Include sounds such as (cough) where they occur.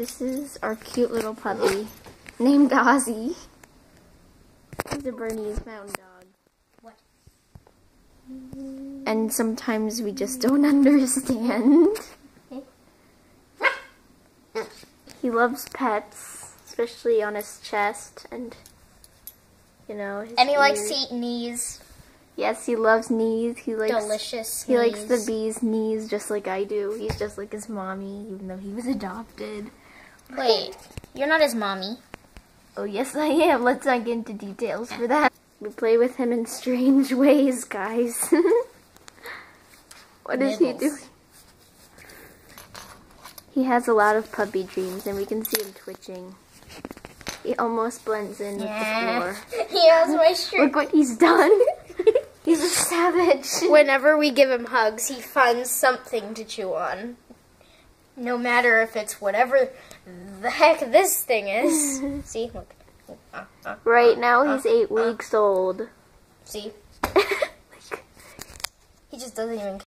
This is our cute little puppy named Ozzy. He's a Bernese Mountain Dog. What? And sometimes we just don't (laughs) understand. he loves pets, especially on his chest and, you know, his And he likes to eat knees. Yes, he loves knees. He likes Delicious He likes the bee's knees just like I do. He's just like his mommy, even though he was adopted. Wait, you're not his mommy. Oh, yes, I am. Let's not get into details for that. We play with him in strange ways, guys. What (laughs) what is he Nibbles. doing? He has a lot of puppy dreams, and we can see him twitching. He almost blends in with the floor. (laughs) he has my shirt. Look what he's done. (laughs) he's a savage. Whenever we give him hugs, he finds something to chew on. No matter if it's whatever the heck this thing is. (laughs) See? Look. Uh, uh, Right now, he's uh, eight uh. weeks old. See? (laughs) He just doesn't even